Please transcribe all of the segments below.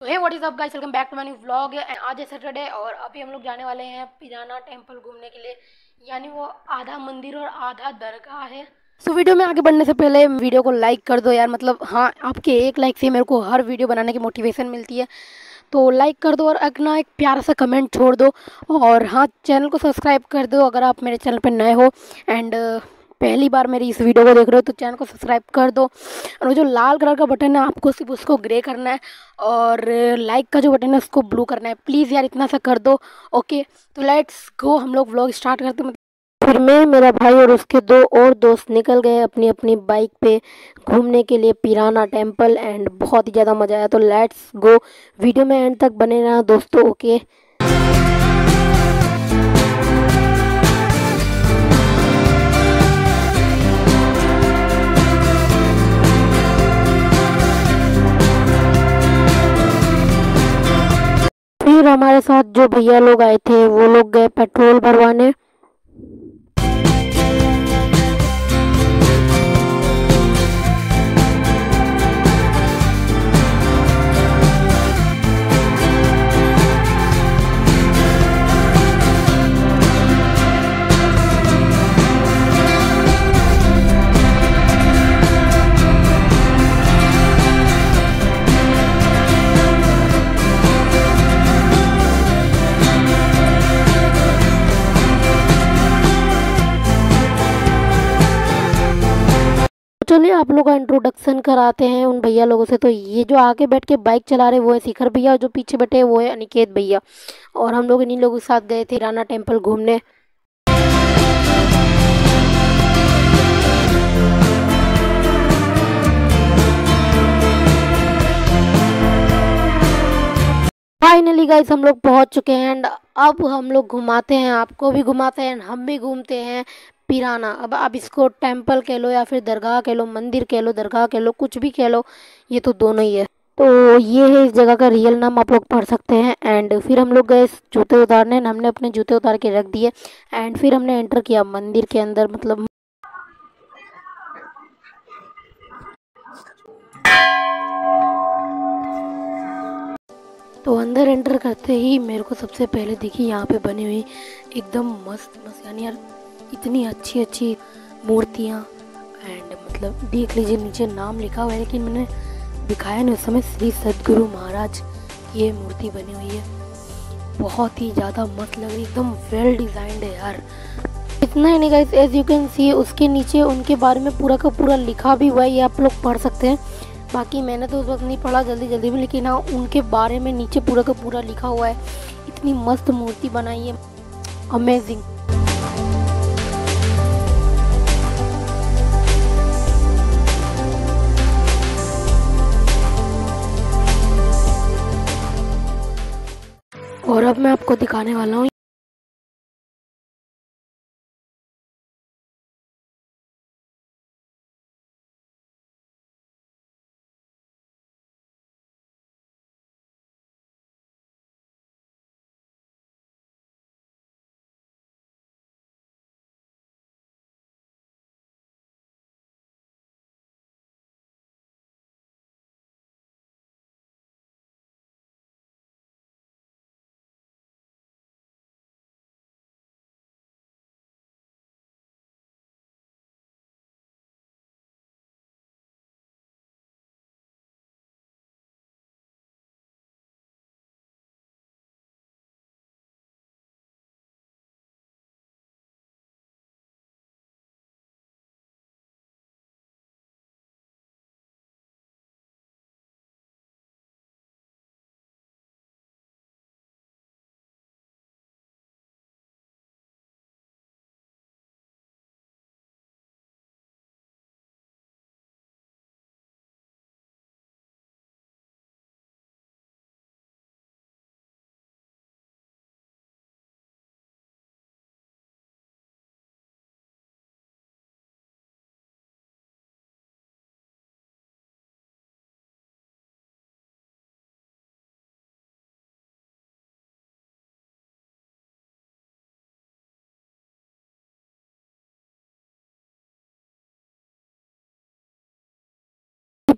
तो hey what is up guys welcome back to my new vlog and आज है Saturday और अभी हम लोग जाने वाले हैं पिराना टेंपल घूमने के लिए। यानी वो आधा मंदिर और आधा दरगाह है। सो so, वीडियो में आगे बढ़ने से पहले वीडियो को लाइक कर दो यार। मतलब हाँ आपके एक लाइक से मेरे को हर वीडियो बनाने की मोटिवेशन मिलती है। तो लाइक कर दो और अपना एक प्यारा सा कमेंट छोड़ दो। और हाँ चैनल को सब्सक्राइब कर दो अगर आप मेरे चैनल पर नए हो। एंड पहली बार मेरी इस वीडियो को देख रहे हो तो चैनल को सब्सक्राइब कर दो। और जो लाल कलर का बटन है, आपको सिर्फ़ उसको ग्रे करना है और लाइक का जो बटन है, उसको ब्लू करना है। प्लीज़ यार इतना सा कर दो, ओके? तो लेट्स गो, हम लोग व्लॉग स्टार्ट करते हैं। फिर मैं, मेरा भाई और उसके दो और दोस्त निकल गए अपनी अपनी बाइक पे घूमने के लिए पिराना टेंपल एंड बहुत ही ज़्यादा मज़ा आया। तो लेट्स गो, वीडियो में एंड तक बने रहना दोस्तों, ओके? हमारे साथ जो भैया लोग आए थे वो लोग गए पेट्रोल भरवाने। चलिए आप लोग का इंट्रोडक्शन कराते हैं उन भैया लोगों से। तो ये जो आगे बैठ के बाइक चला रहे वो है शिखर भैया और जो पीछे बैठे वो है अनिकेत भैया। और हम लोग इन्हीं लोगों के साथ गए थे राना टेंपल घूमने। फाइनली गाइस हम लोग पहुँच चुके हैं एंड अब हम लोग घुमाते हैं, आपको भी घुमाते हैं, हम भी घूमते हैं। पिराना। अब आप इसको टेंपल कह लो या फिर दरगाह कह लो, मंदिर कह लो, दरगाह कह लो, कुछ भी कह लो, ये तो दोनों ही है। तो ये है इस जगह का रियल नाम, आप लोग पढ़ सकते हैं। एंड फिर हम लोग गए जूते उतारने, हमने अपने जूते उतार के रख दिए। एंड फिर हमने एंटर किया मंदिर के अंदर मतलब तो अंदर एंटर करते ही मेरे को सबसे पहले देखी यहाँ पे बनी हुई एकदम मस्त मस्त, यानी यार इतनी अच्छी अच्छी मूर्तियाँ एंड मतलब देख लीजिए, नीचे नाम लिखा हुआ है, लेकिन मैंने दिखाया नहीं उस समय श्री सदगुरु महाराज की ये मूर्ति बनी हुई है। बहुत ही ज़्यादा मस्त लग रही एकदम वेल डिज़ाइंड है यार। इतना ही नहीं guys as you can see उसके नीचे, उनके बारे में पूरा का पूरा लिखा भी हुआ है, ये आप लोग पढ़ सकते हैं। बाकी मैंने तो उस वक्त नहीं पढ़ा जल्दी जल्दी में लेकिन हाँ उनके बारे में नीचे पूरा का पूरा लिखा हुआ है। इतनी मस्त मूर्ति बनाई है। अमेजिंग और अब मैं आपको दिखाने वाला हूँ।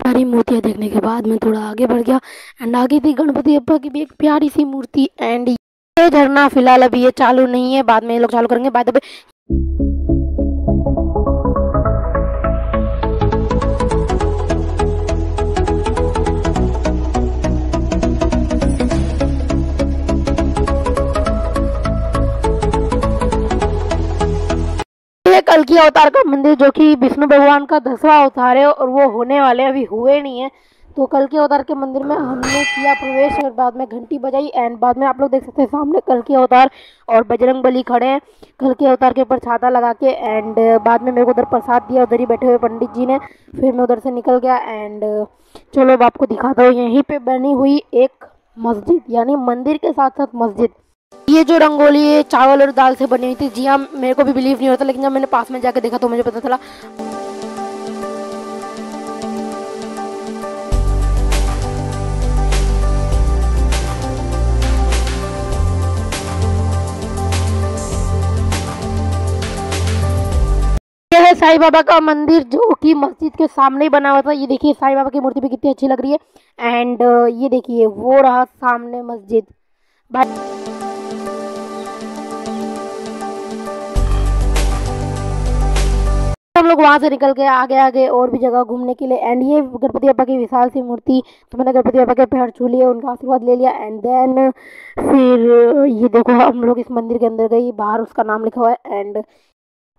सारी मूर्तियाँ देखने के बाद मैं थोड़ा आगे बढ़ गया। एंड आगे थी गणपति अप्पा की भी एक प्यारी सी मूर्ति एंड ये झरना फ़िलहाल अभी ये चालू नहीं है, बाद में ये लोग चालू करेंगे। बाद कल की अवतार का मंदिर जो कि विष्णु भगवान का दसवां अवतार है और वो होने वाले अभी हुए नहीं है। तो कल के अवतार के मंदिर में हमने किया प्रवेश और बाद में घंटी बजाई एंड बाद में आप लोग देख सकते हैं सामने कल के अवतार और बजरंग बली खड़े हैं। कल के अवतार के ऊपर छाता लगा के एंड बाद में मेरे को उधर प्रसाद दिया, उधर ही बैठे हुए पंडित जी ने। फिर मैं उधर से निकल गया एंड चलो अब आपको दिखाता हूँ, यहीं पर बनी हुई एक मस्जिद, यानी मंदिर के साथ साथ मस्जिद। ये जो रंगोली है चावल और दाल से बनी हुई थी, जी हाँ मेरे को भी बिलीव नहीं होता, लेकिन जब मैंने पास में जाके देखा तो मुझे पता चला। है साईं बाबा का मंदिर, जो कि मस्जिद के सामने ही बना हुआ था। ये देखिए, साईं बाबा की मूर्ति भी कितनी अच्छी लग रही है। एंड ये देखिए, वो रहा सामने मस्जिद। भाई लोग वहाँ से निकल के आगे आगे और भी जगह घूमने के लिए। एंड ये गणपति बाबा की विशाल सी मूर्ति तो मैंने गणपति बाबा के पैर छू लिए, उनका आशीर्वाद ले लिया। एंड देन फिर ये देखो, हम लोग इस मंदिर के अंदर गए, बाहर उसका नाम लिखा हुआ है एंड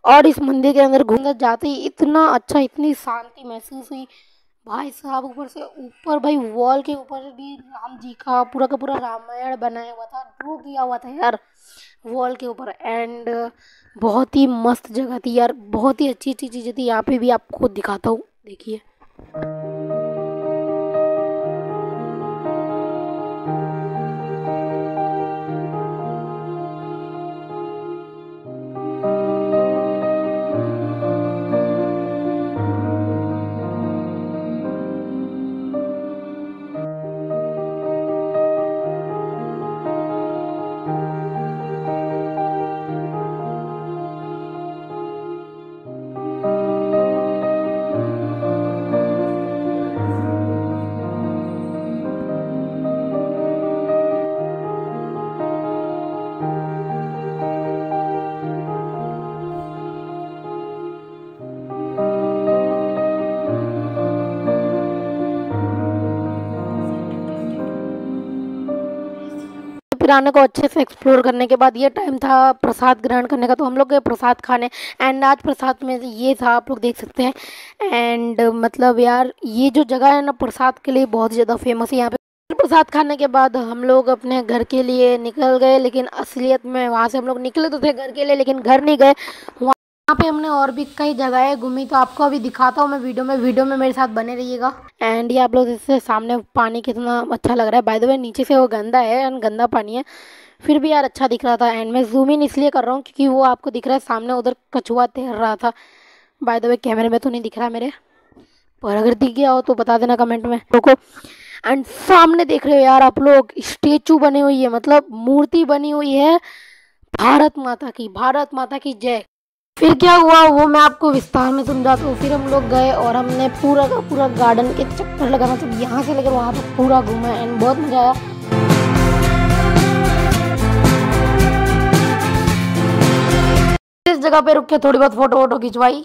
और इस मंदिर के अंदर घूमने जाते ही इतना अच्छा इतनी शांति महसूस हुई। भाई साहब, ऊपर से ऊपर भाई वॉल के ऊपर भी राम जी का पूरा का पूरा रामायण बनाया हुआ था, ड्रो किया हुआ था यार वॉल के ऊपर। एंड बहुत ही मस्त जगह थी यार, बहुत ही अच्छी अच्छी चीज़ें थी, यहाँ पे भी आपको दिखाता हूँ, देखिए। पिराने को अच्छे से एक्सप्लोर करने के बाद, ये टाइम था प्रसाद ग्रहण करने का तो हम लोग गए प्रसाद खाने। एंड आज प्रसाद में ये था, आप लोग देख सकते हैं। एंड मतलब यार, ये जो जगह है ना, प्रसाद के लिए बहुत ज़्यादा फ़ेमस है। यहाँ पे प्रसाद खाने के बाद हम लोग अपने घर के लिए निकल गए, लेकिन असलियत में वहाँ से हम लोग निकले तो थे घर के लिए, लेकिन घर नहीं गए। वहाँ यहाँ पे हमने और भी कई जगहें घूमी तो आपको अभी दिखाता हूँ मैं वीडियो में। वीडियो में मेरे साथ बने रहिएगा। एंड ये आप लोग इससे सामने पानी कितना अच्छा लग रहा है। बाय द वे नीचे से वो गंदा है एंड गंदा पानी है। फिर भी यार अच्छा दिख रहा था। एंड मैं जूम इन इसलिए कर रहा हूँ क्योंकि वो आपको दिख रहा है। सामने उधर कछुआ तैर रहा था। बाय द वे कैमरे में तो नहीं दिख रहा मेरे। पर अगर दिख गया हो तो बता देना कमेंट में। रुको। एंड सामने देख रहे हो यार आप लोग स्टेचू बनी हुई है। मतलब मूर्ति बनी हुई है। भारत माता की, भारत माता की जय। फिर क्या हुआ? वो मैं आपको विस्तार में समझाता हूँ फिर हम लोग गए और हमने पूरा का पूरा गार्डन के चक्कर लगा मतलब यहाँ से लेकर वहाँ तक पूरा घूमा एंड बहुत मज़ा आया। इस जगह पे रुक के थोड़ी बहुत फ़ोटो वोटो खिंचवाई।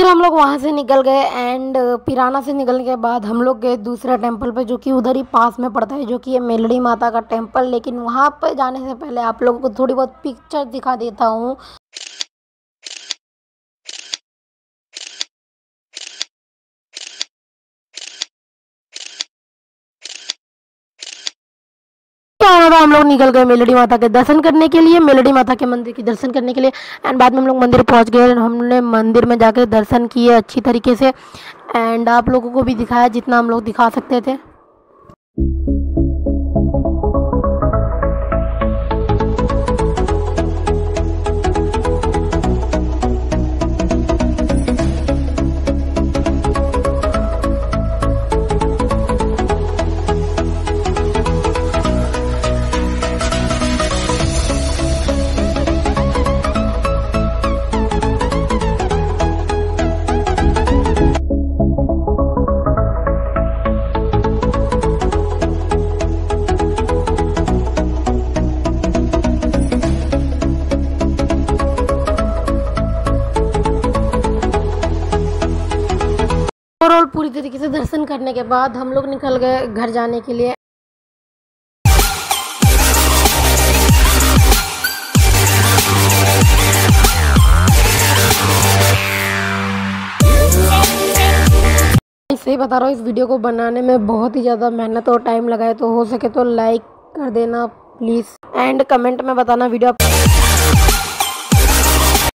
फिर हम लोग वहाँ से निकल गए एंड पिराना से निकलने के बाद हम लोग गए दूसरे टेंपल पे जो कि उधर ही पास में पड़ता है, जो कि ये मेलड़ी माता का टेंपल लेकिन वहाँ पर जाने से पहले आप लोगों को थोड़ी बहुत पिक्चर दिखा देता हूँ। तो हम लोग निकल गए मेलडी माता के दर्शन करने के लिए, मेलडी माता के मंदिर के दर्शन करने के लिए। एंड बाद में हम लोग मंदिर पहुँच गए हमने मंदिर में जाकर दर्शन किए अच्छी तरीके से। एंड आप लोगों को भी दिखाया जितना हम लोग दिखा सकते थे। तरीके से दर्शन करने के बाद हम लोग निकल गए घर जाने के लिए। सही बता रहा हूँ, इस वीडियो को बनाने में बहुत ही ज़्यादा मेहनत और टाइम लगा है तो हो सके तो लाइक कर देना प्लीज़ एंड कमेंट में बताना वीडियो